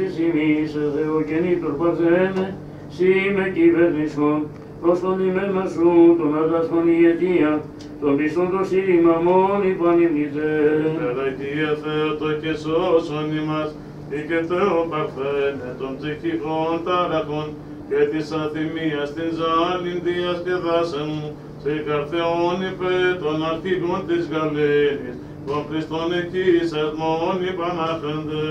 εις ημείς, Θεογεννήτωρ Παρθένε, σύ με κυβερνησόν, προς τον ημένα σου, τον αγαθόν η αιτία, τον πιστόν το σύρημα μόνοι πανημνητέ. Ευλογία Θεότο και σώσον ημάς, ή και Θεό παρθένε των ψυχικών ταραχών και της αθυμίας την ζάλιν διασκεδάσε μου, σε καρθεόν υπέ των αρχηγών της Γαλήνης, των Χριστών εκείσας μόνοι Πανάχαντε.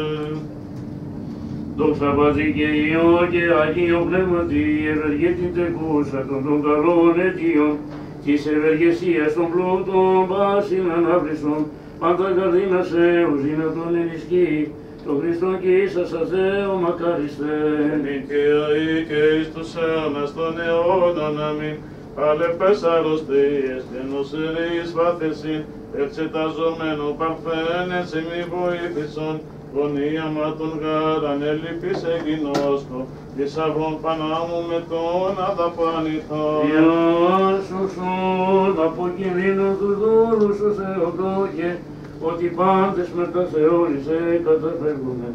Δόξα Πατρί και Υιό και Αγίο Πνεύματι, ευεργέτην τεκούσα των των καλών αιτίων, της ευεργεσίας των πλούτων πάσιν ανάβρισον, πάντα καρδίνα σε ουζίνα τον ενισχύει, το Χριστόν και ίσας Θεό μακαριστέ. Δικαίοι και εις τους αιώνας των αιώνων αμήν, αλεπές αρρωστίες και νοσηρείς βάθεσιν, εξεταζομένου παρθένε σε μη βοήθησον, γωνία μα τον γάραν ελλειπής εγινώσκο, θησαυρών πανάμου με τον αδαπάνηθον. Γεια σου σον από κινδύνου του δούλου σου Θεοδόκε, ότι πάντες με τα Θεόνισε καταφεύγουνε,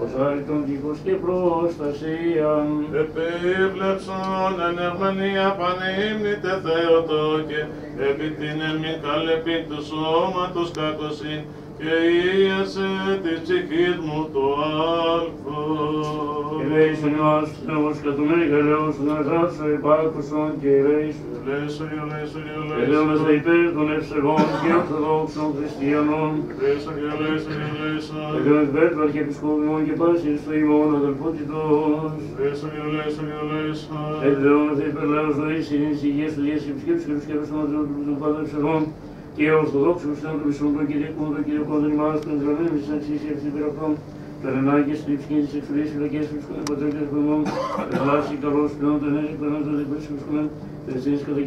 ως άρρητον τείχος και προστασίαν. Επίβλεψον εν ερμανία πανύμνητε Θεοτόκε, επί την εμήν καλεπή του σώματος κακοσύν, και ίασε της ψυχής μου το αλφο. Ελέησον ημάς Θεός κατ' του μεγαλέως των αγάπησον υπάκουσον και ελέησον. Ελέησον, ελέησον, Ελέομαστε ελέησον. υπέρ των ευσεβών και ορθοδόξων χριστιανών. Ελέησον, ελέησον, ελέησον. Ελέομαστε υπέρ του Αρχιεπισκόπημων και πάσης του ημών αδελφότητος. Ελέησον, ελέησον, ελέησον. Ελέομαστε υπέρ λαός ζωής, ειρήνης, υγείας, φιλίας, επισκέψης και επισκέψης των ανθρώπων των πάντων ευσεβών και ορθοδόξων χριστιανών των μισών των κυριακών, των κυριακών των ημάς, των δρομέων της αξίας και υπεραυτών. Περνάγες, λειψκής, της εξουρής, φυλακές, βρισκόνε, πατρέκες, χρονών, ελάσσι, καλός, πλέον, τον έζη, περνάς, τον δεκπές, βρισκόνε, Χριστίνης κατά